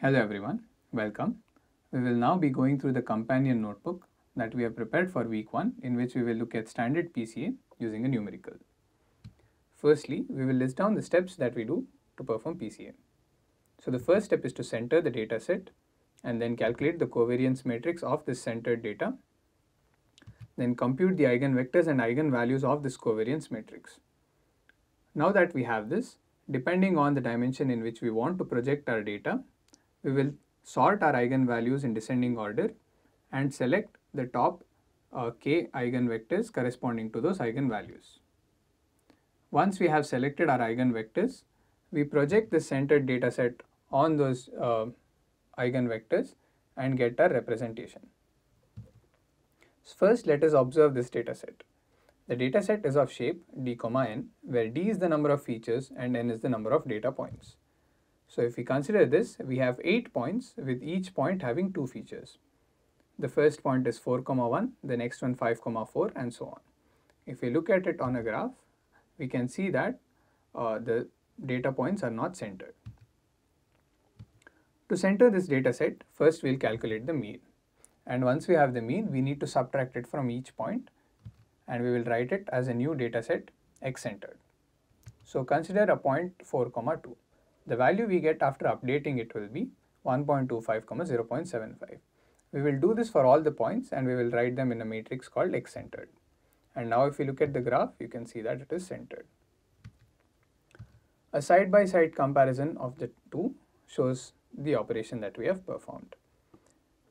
Hello everyone, welcome. We will now be going through the companion notebook that we have prepared for week 1 in which we will look at standard PCA using a numerical. Firstly, we will list down the steps that we do to perform PCA. So the first step is to center the data set and then calculate the covariance matrix of this centered data. Then compute the eigenvectors and eigenvalues of this covariance matrix. Now that we have this, depending on the dimension in which we want to project our data, we will sort our eigenvalues in descending order and select the top uh, k eigenvectors corresponding to those eigenvalues. Once we have selected our eigenvectors, we project the centered data set on those uh, eigenvectors and get our representation. First, let us observe this data set. The data set is of shape d n, where d is the number of features and n is the number of data points. So if we consider this, we have 8 points with each point having 2 features. The first point is 4 comma 1, the next one 5 comma 4 and so on. If we look at it on a graph, we can see that uh, the data points are not centered. To center this data set, first we'll calculate the mean. And once we have the mean, we need to subtract it from each point and we will write it as a new data set x centered. So consider a point 4 comma 2. The value we get after updating it will be 1.25 comma 0.75. We will do this for all the points and we will write them in a matrix called x centered. And now if you look at the graph, you can see that it is centered. A side-by-side -side comparison of the two shows the operation that we have performed.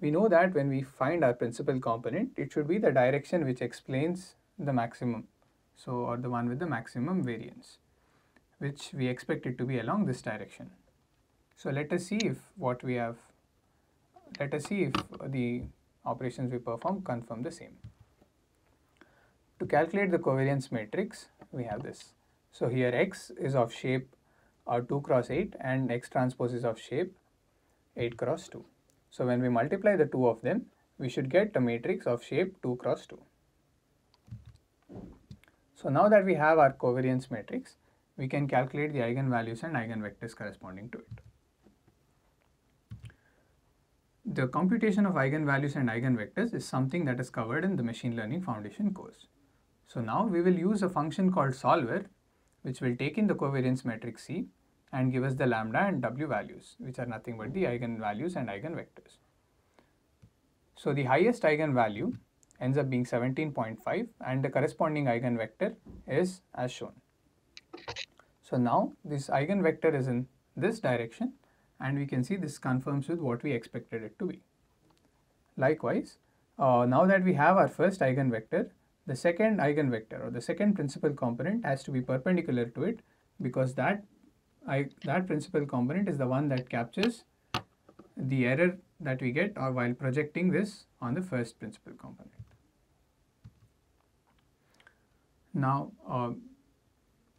We know that when we find our principal component, it should be the direction which explains the maximum, so or the one with the maximum variance, which we expect it to be along this direction. So let us see if what we have, let us see if the operations we perform confirm the same. To calculate the covariance matrix, we have this. So here x is of shape uh, 2 cross 8 and x transpose is of shape 8 cross 2. So when we multiply the two of them, we should get a matrix of shape 2 cross 2. So now that we have our covariance matrix, we can calculate the eigenvalues and eigenvectors corresponding to it. The computation of eigenvalues and eigenvectors is something that is covered in the machine learning foundation course. So now we will use a function called solver which will take in the covariance matrix C and give us the lambda and w values which are nothing but the eigenvalues and eigenvectors. So the highest eigenvalue ends up being 17.5 and the corresponding eigenvector is as shown. So now this eigenvector is in this direction and we can see this confirms with what we expected it to be. Likewise, uh, now that we have our first eigenvector, the second eigenvector or the second principal component has to be perpendicular to it because that I, that principal component is the one that captures the error that we get or while projecting this on the first principal component. Now, uh,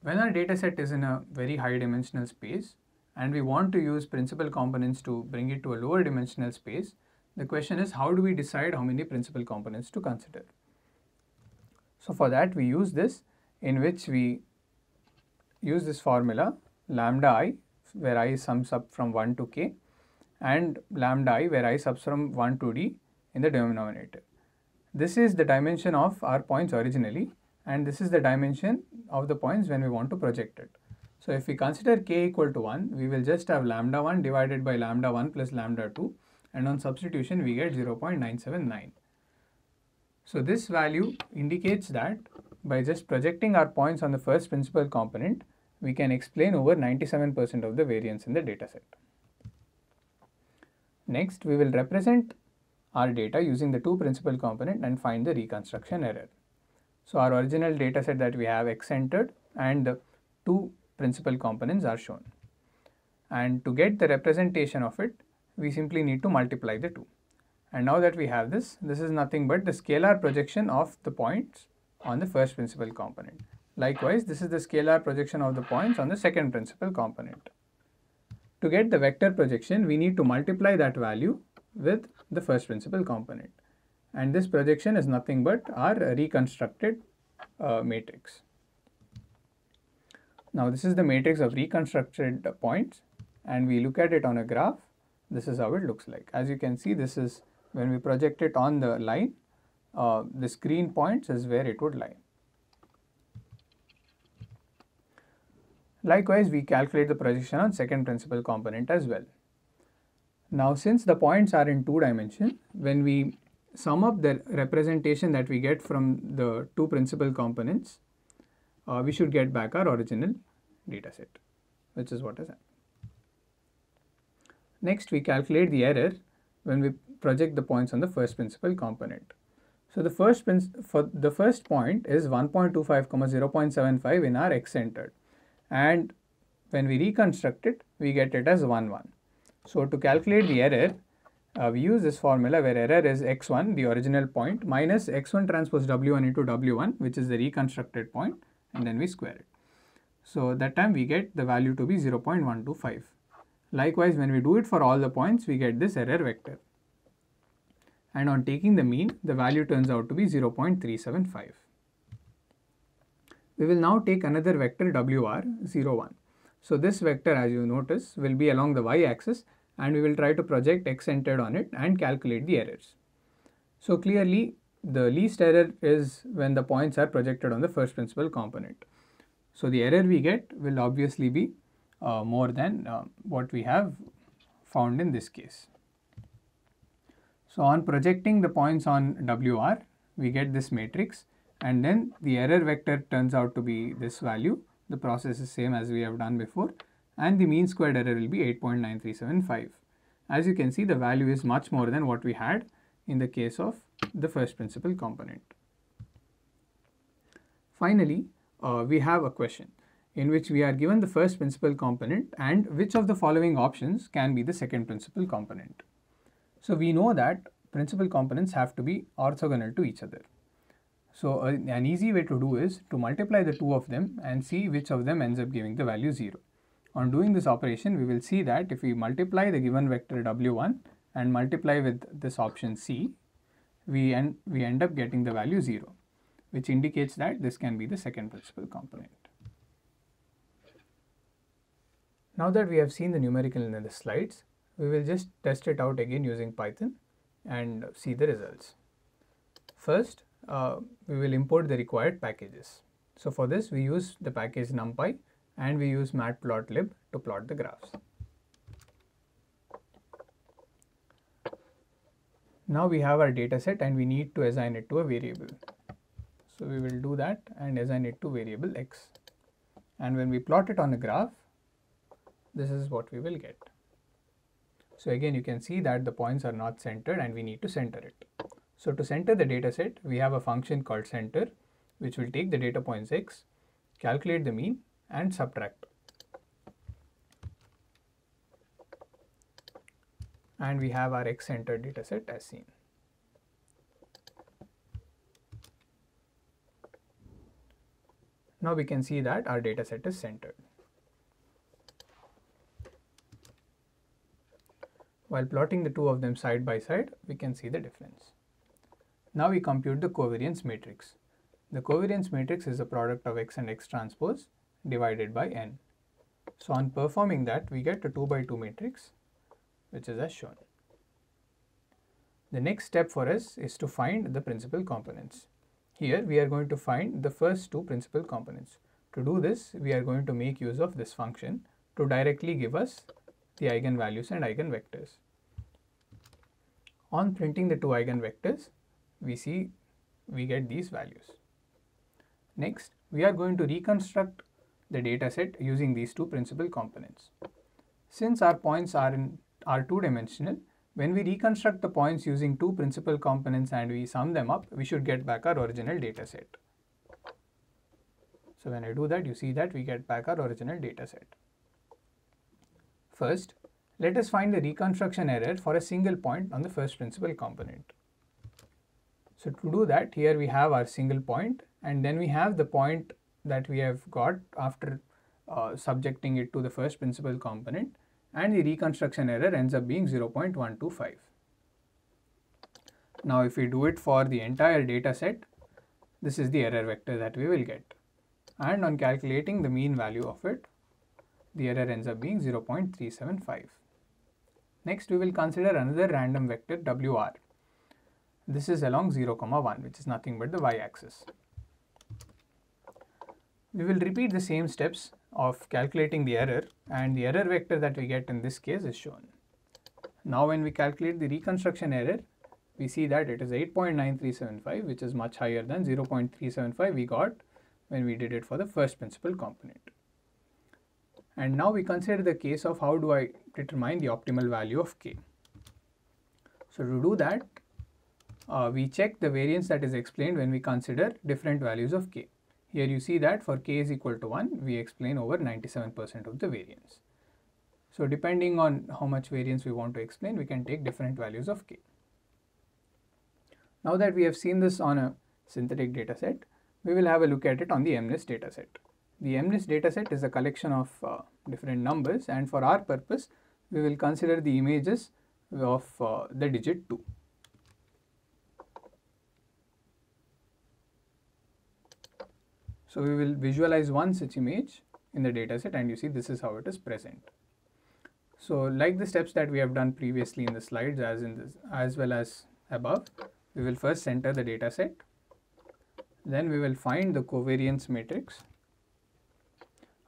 when our data set is in a very high dimensional space and we want to use principal components to bring it to a lower dimensional space, the question is how do we decide how many principal components to consider? So for that we use this in which we use this formula lambda i where i sums up from 1 to k and lambda i where i subs from 1 to d in the denominator. This is the dimension of our points originally and this is the dimension of the points when we want to project it. So if we consider k equal to 1, we will just have lambda 1 divided by lambda 1 plus lambda 2 and on substitution we get 0.979. So this value indicates that by just projecting our points on the first principal component, we can explain over 97% of the variance in the dataset. Next, we will represent our data using the two principal component and find the reconstruction error. So our original dataset that we have x-centered and the two principal components are shown. And to get the representation of it, we simply need to multiply the two. And now that we have this, this is nothing but the scalar projection of the points on the first principal component. Likewise, this is the scalar projection of the points on the second principal component. To get the vector projection, we need to multiply that value with the first principal component. And this projection is nothing but our reconstructed uh, matrix. Now this is the matrix of reconstructed points and we look at it on a graph this is how it looks like. As you can see, this is when we project it on the line, uh, this green points is where it would lie. Likewise, we calculate the projection on second principal component as well. Now, since the points are in two dimension, when we sum up the representation that we get from the two principal components, uh, we should get back our original data set, which is what is happening. Next, we calculate the error when we project the points on the first principal component. So the first for the first point is 1.25 comma 0.75 in our x centered and when we reconstruct it we get it as 1 1. So to calculate the error uh, we use this formula where error is x1 the original point minus x1 transpose w1 into w1 which is the reconstructed point and then we square it. So that time we get the value to be 0.125. Likewise when we do it for all the points we get this error vector and on taking the mean the value turns out to be 0.375. We will now take another vector WR 0 1. So this vector as you notice will be along the y axis and we will try to project x centered on it and calculate the errors. So clearly the least error is when the points are projected on the first principal component. So the error we get will obviously be uh, more than uh, what we have found in this case. So on projecting the points on WR, we get this matrix and then the error vector turns out to be this value. The process is same as we have done before and the mean squared error will be 8.9375. As you can see, the value is much more than what we had in the case of the first principal component. Finally, uh, we have a question in which we are given the first principal component and which of the following options can be the second principal component. So we know that principal components have to be orthogonal to each other. So uh, an easy way to do is to multiply the two of them and see which of them ends up giving the value 0. On doing this operation, we will see that if we multiply the given vector w1 and multiply with this option c, we end, we end up getting the value 0, which indicates that this can be the second principal component. Now that we have seen the numerical in the slides, we will just test it out again using Python and see the results. First, uh, we will import the required packages. So for this, we use the package numpy and we use matplotlib to plot the graphs. Now we have our data set and we need to assign it to a variable. So we will do that and assign it to variable x. And when we plot it on a graph, this is what we will get. So again, you can see that the points are not centered and we need to center it. So to center the data set, we have a function called center, which will take the data points x, calculate the mean and subtract. And we have our x centered data set as seen. Now we can see that our data set is centered. While plotting the two of them side by side, we can see the difference. Now we compute the covariance matrix. The covariance matrix is the product of x and x transpose divided by n. So on performing that, we get a 2 by 2 matrix, which is as shown. The next step for us is to find the principal components. Here we are going to find the first two principal components. To do this, we are going to make use of this function to directly give us the eigenvalues and eigenvectors. On printing the two eigenvectors, we see we get these values. Next, we are going to reconstruct the data set using these two principal components. Since our points are in are two dimensional, when we reconstruct the points using two principal components and we sum them up, we should get back our original data set. So when I do that, you see that we get back our original data set. First, let us find the reconstruction error for a single point on the first principal component. So to do that, here we have our single point and then we have the point that we have got after uh, subjecting it to the first principal component and the reconstruction error ends up being 0.125. Now if we do it for the entire data set, this is the error vector that we will get. And on calculating the mean value of it, the error ends up being 0.375. Next, we will consider another random vector WR. This is along 0, comma 1, which is nothing but the y-axis. We will repeat the same steps of calculating the error and the error vector that we get in this case is shown. Now when we calculate the reconstruction error, we see that it is 8.9375 which is much higher than 0.375 we got when we did it for the first principal component. And now we consider the case of how do I determine the optimal value of k. So to do that, uh, we check the variance that is explained when we consider different values of k. Here you see that for k is equal to 1, we explain over 97% of the variance. So depending on how much variance we want to explain, we can take different values of k. Now that we have seen this on a synthetic dataset, we will have a look at it on the MNIST dataset. The MNIST dataset is a collection of uh, different numbers and for our purpose, we will consider the images of uh, the digit 2. So we will visualize one such image in the dataset and you see this is how it is present. So like the steps that we have done previously in the slides as in this as well as above, we will first center the dataset. Then we will find the covariance matrix.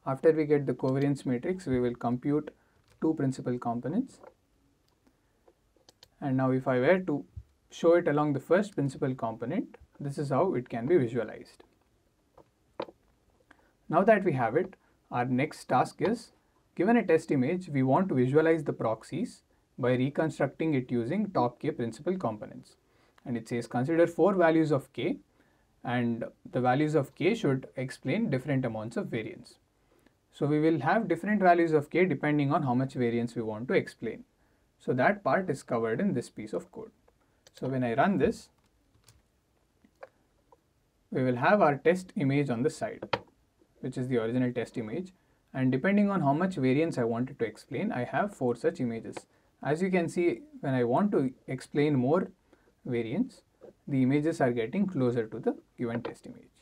After we get the covariance matrix, we will compute two principal components. And now if I were to show it along the first principal component, this is how it can be visualized. Now that we have it, our next task is, given a test image, we want to visualize the proxies by reconstructing it using top k principal components. And it says consider four values of k and the values of k should explain different amounts of variance. So we will have different values of k depending on how much variance we want to explain. So that part is covered in this piece of code. So when I run this, we will have our test image on the side which is the original test image and depending on how much variance I wanted to explain I have four such images. As you can see when I want to explain more variance the images are getting closer to the given test image.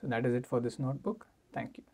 So that is it for this notebook. Thank you.